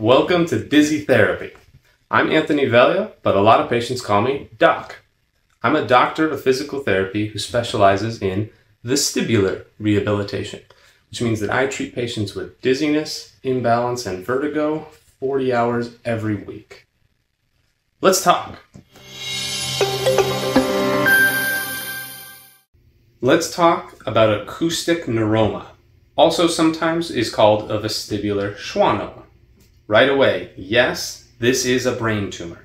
Welcome to Dizzy Therapy. I'm Anthony Veglia, but a lot of patients call me Doc. I'm a doctor of physical therapy who specializes in vestibular rehabilitation, which means that I treat patients with dizziness, imbalance, and vertigo 40 hours every week. Let's talk. Let's talk about acoustic neuroma, also sometimes is called a vestibular schwannoma. Right away, yes, this is a brain tumor.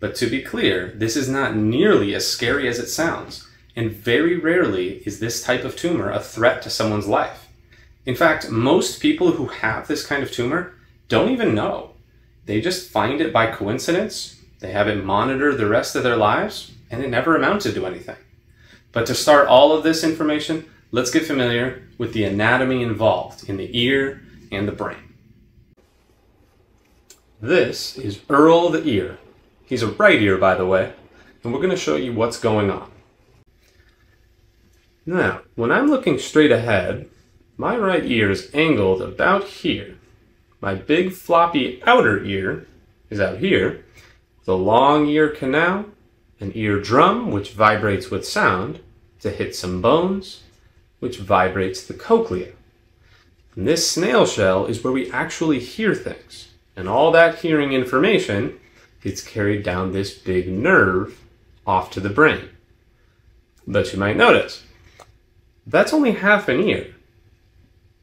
But to be clear, this is not nearly as scary as it sounds, and very rarely is this type of tumor a threat to someone's life. In fact, most people who have this kind of tumor don't even know. They just find it by coincidence, they have it monitored the rest of their lives, and it never amounted to anything. But to start all of this information, let's get familiar with the anatomy involved in the ear and the brain. This is Earl the ear. He's a right ear, by the way, and we're going to show you what's going on. Now, when I'm looking straight ahead, my right ear is angled about here. My big floppy outer ear is out here, the long ear canal an eardrum, which vibrates with sound, to hit some bones, which vibrates the cochlea. And this snail shell is where we actually hear things. And all that hearing information gets carried down this big nerve off to the brain. But you might notice, that's only half an ear.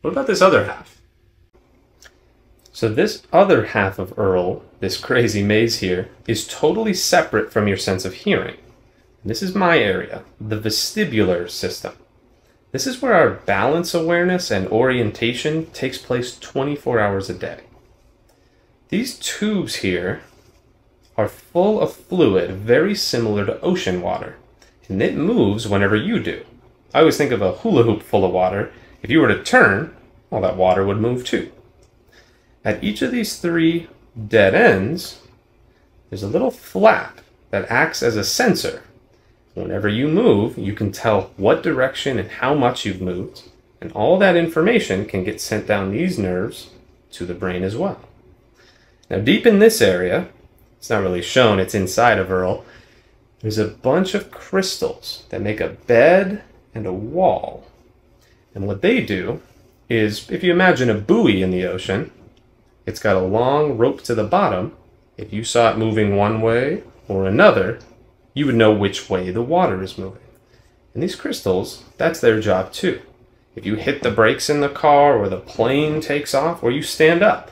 What about this other half? So this other half of Earl, this crazy maze here, is totally separate from your sense of hearing. This is my area, the vestibular system. This is where our balance awareness and orientation takes place 24 hours a day. These tubes here are full of fluid very similar to ocean water, and it moves whenever you do. I always think of a hula hoop full of water. If you were to turn, well, that water would move too. At each of these three dead ends, there's a little flap that acts as a sensor. Whenever you move, you can tell what direction and how much you've moved, and all that information can get sent down these nerves to the brain as well. Now, deep in this area, it's not really shown, it's inside of Earl, there's a bunch of crystals that make a bed and a wall. And what they do is, if you imagine a buoy in the ocean, it's got a long rope to the bottom. If you saw it moving one way or another, you would know which way the water is moving. And these crystals, that's their job too. If you hit the brakes in the car or the plane takes off or you stand up,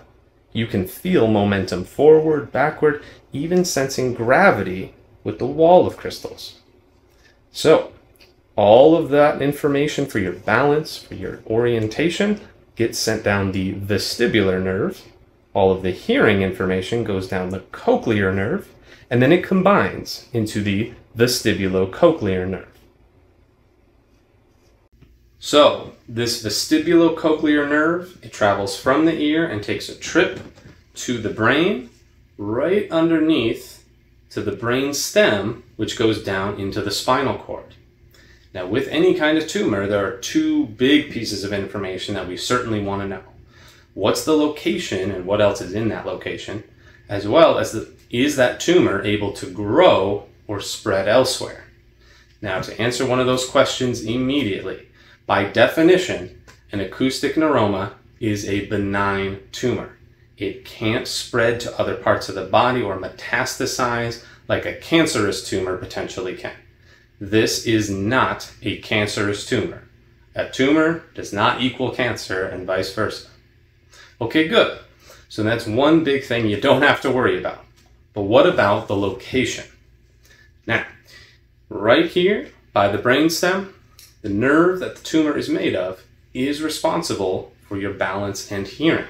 you can feel momentum forward, backward, even sensing gravity with the wall of crystals. So, all of that information for your balance, for your orientation, gets sent down the vestibular nerve, all of the hearing information goes down the cochlear nerve, and then it combines into the vestibulocochlear nerve. So, this vestibulocochlear nerve, it travels from the ear and takes a trip to the brain, right underneath to the brain stem, which goes down into the spinal cord. Now, with any kind of tumor, there are two big pieces of information that we certainly want to know what's the location and what else is in that location, as well as the, is that tumor able to grow or spread elsewhere? Now, to answer one of those questions immediately, by definition, an acoustic neuroma is a benign tumor. It can't spread to other parts of the body or metastasize like a cancerous tumor potentially can. This is not a cancerous tumor. A tumor does not equal cancer and vice versa. Okay, good. So that's one big thing you don't have to worry about. But what about the location? Now, right here by the brainstem, the nerve that the tumor is made of is responsible for your balance and hearing.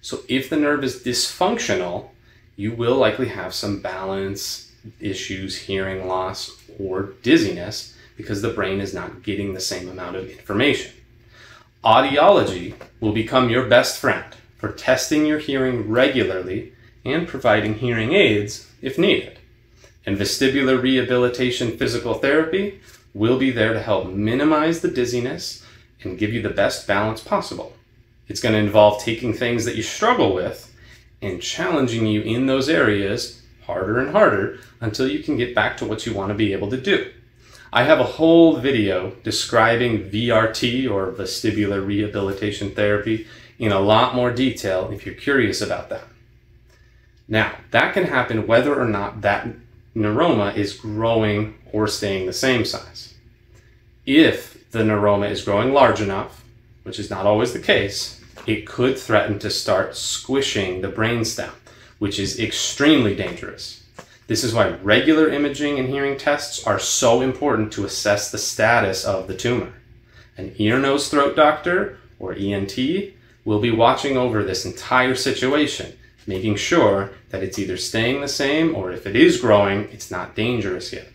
So if the nerve is dysfunctional, you will likely have some balance issues, hearing loss, or dizziness because the brain is not getting the same amount of information. Audiology will become your best friend for testing your hearing regularly and providing hearing aids if needed. And vestibular rehabilitation physical therapy will be there to help minimize the dizziness and give you the best balance possible. It's going to involve taking things that you struggle with and challenging you in those areas harder and harder until you can get back to what you want to be able to do. I have a whole video describing VRT or vestibular rehabilitation therapy in a lot more detail if you're curious about that. Now, that can happen whether or not that neuroma is growing or staying the same size. If the neuroma is growing large enough, which is not always the case, it could threaten to start squishing the brainstem, which is extremely dangerous. This is why regular imaging and hearing tests are so important to assess the status of the tumor. An ear, nose, throat doctor, or ENT, will be watching over this entire situation making sure that it's either staying the same or if it is growing, it's not dangerous yet.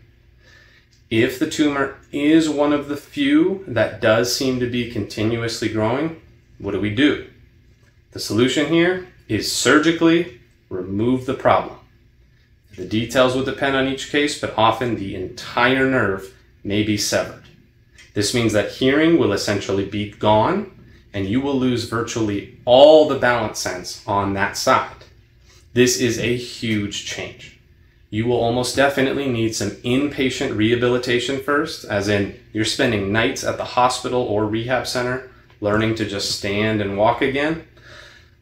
If the tumor is one of the few that does seem to be continuously growing, what do we do? The solution here is surgically remove the problem. The details will depend on each case, but often the entire nerve may be severed. This means that hearing will essentially be gone and you will lose virtually all the balance sense on that side. This is a huge change. You will almost definitely need some inpatient rehabilitation first, as in you're spending nights at the hospital or rehab center learning to just stand and walk again.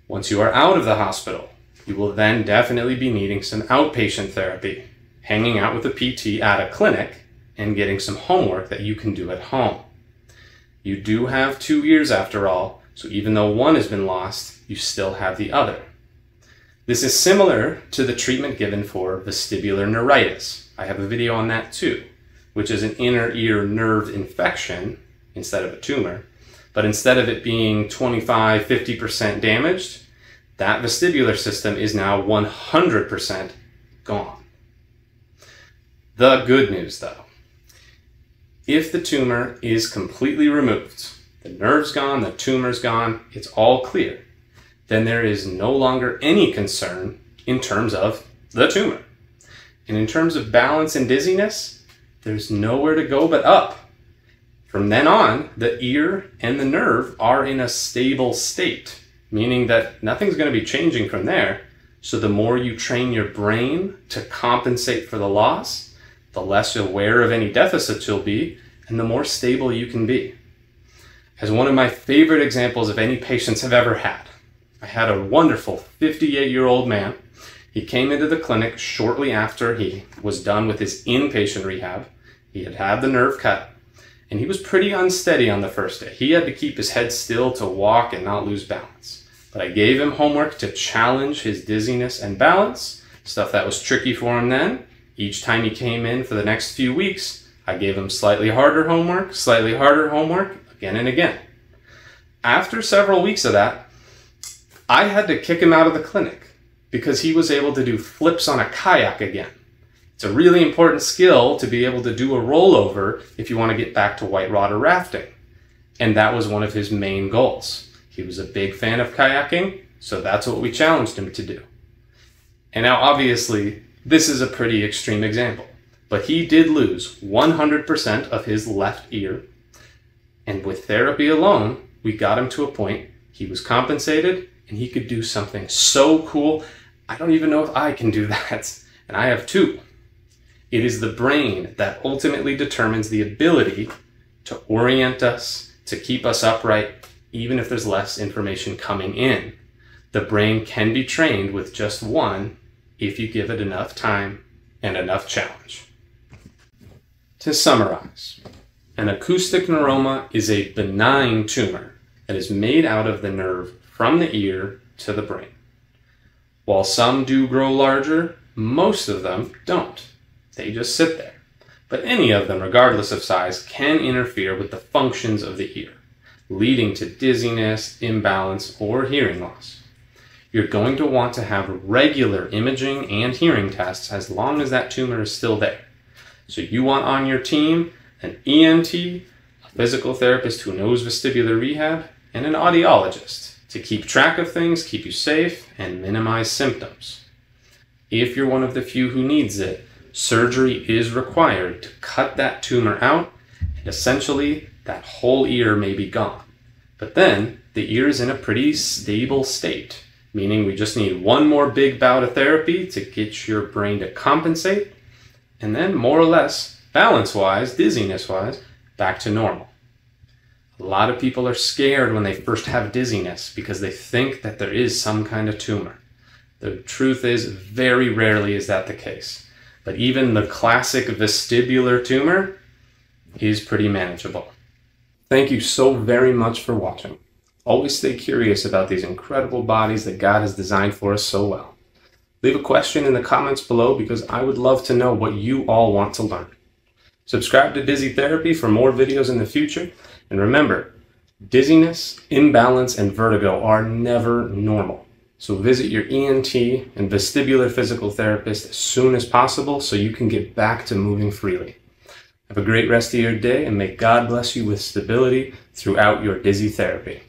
Once you are out of the hospital, you will then definitely be needing some outpatient therapy, hanging out with a PT at a clinic and getting some homework that you can do at home. You do have two ears after all, so even though one has been lost, you still have the other. This is similar to the treatment given for vestibular neuritis. I have a video on that too, which is an inner ear nerve infection instead of a tumor. But instead of it being 25, 50% damaged, that vestibular system is now 100% gone. The good news though, if the tumor is completely removed, the nerve's gone, the tumor's gone, it's all clear then there is no longer any concern in terms of the tumor. And in terms of balance and dizziness, there's nowhere to go but up. From then on, the ear and the nerve are in a stable state, meaning that nothing's going to be changing from there. So the more you train your brain to compensate for the loss, the less aware of any deficits you'll be, and the more stable you can be. As one of my favorite examples of any patients have ever had, I had a wonderful 58 year old man. He came into the clinic shortly after he was done with his inpatient rehab. He had had the nerve cut and he was pretty unsteady on the first day. He had to keep his head still to walk and not lose balance. But I gave him homework to challenge his dizziness and balance, stuff that was tricky for him then. Each time he came in for the next few weeks, I gave him slightly harder homework, slightly harder homework, again and again. After several weeks of that, I had to kick him out of the clinic because he was able to do flips on a kayak again. It's a really important skill to be able to do a rollover if you want to get back to white water rafting. And that was one of his main goals. He was a big fan of kayaking, so that's what we challenged him to do. And now, obviously, this is a pretty extreme example, but he did lose 100% of his left ear. And with therapy alone, we got him to a point he was compensated and he could do something so cool. I don't even know if I can do that. And I have two. It is the brain that ultimately determines the ability to orient us, to keep us upright, even if there's less information coming in. The brain can be trained with just one if you give it enough time and enough challenge. To summarize, an acoustic neuroma is a benign tumor that is made out of the nerve from the ear to the brain. While some do grow larger, most of them don't. They just sit there. But any of them, regardless of size, can interfere with the functions of the ear, leading to dizziness, imbalance, or hearing loss. You're going to want to have regular imaging and hearing tests as long as that tumor is still there. So you want on your team an ENT, a physical therapist who knows vestibular rehab, and an audiologist to keep track of things, keep you safe, and minimize symptoms. If you're one of the few who needs it, surgery is required to cut that tumor out, and essentially that whole ear may be gone. But then the ear is in a pretty stable state, meaning we just need one more big bout of therapy to get your brain to compensate, and then more or less, balance wise, dizziness wise, back to normal. A lot of people are scared when they first have dizziness because they think that there is some kind of tumor. The truth is, very rarely is that the case. But even the classic vestibular tumor is pretty manageable. Thank you so very much for watching. Always stay curious about these incredible bodies that God has designed for us so well. Leave a question in the comments below because I would love to know what you all want to learn. Subscribe to Dizzy Therapy for more videos in the future. And remember, dizziness, imbalance, and vertigo are never normal. So visit your ENT and vestibular physical therapist as soon as possible so you can get back to moving freely. Have a great rest of your day and may God bless you with stability throughout your dizzy therapy.